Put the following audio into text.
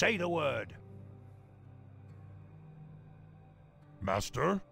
Say the word. Master?